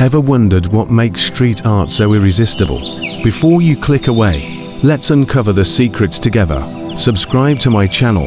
Ever wondered what makes street art so irresistible? Before you click away, let's uncover the secrets together. Subscribe to my channel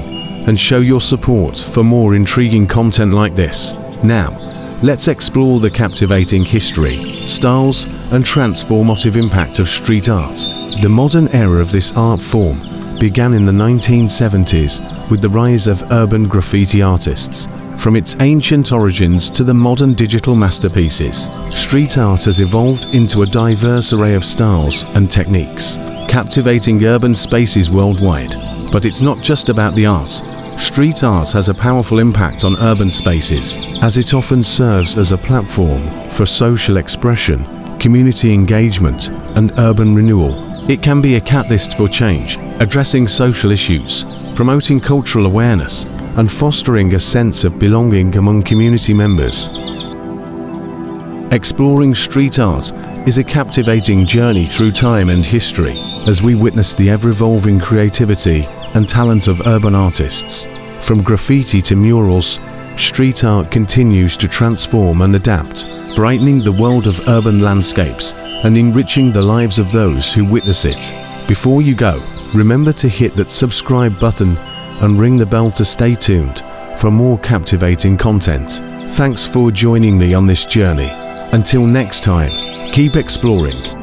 and show your support for more intriguing content like this. Now, let's explore the captivating history, styles and transformative impact of street art. The modern era of this art form began in the 1970s with the rise of urban graffiti artists from its ancient origins to the modern digital masterpieces, street art has evolved into a diverse array of styles and techniques, captivating urban spaces worldwide. But it's not just about the art. Street art has a powerful impact on urban spaces, as it often serves as a platform for social expression, community engagement, and urban renewal. It can be a catalyst for change, addressing social issues, promoting cultural awareness, and fostering a sense of belonging among community members. Exploring street art is a captivating journey through time and history as we witness the ever-evolving creativity and talent of urban artists. From graffiti to murals, street art continues to transform and adapt, brightening the world of urban landscapes and enriching the lives of those who witness it. Before you go, remember to hit that subscribe button and ring the bell to stay tuned for more captivating content. Thanks for joining me on this journey. Until next time, keep exploring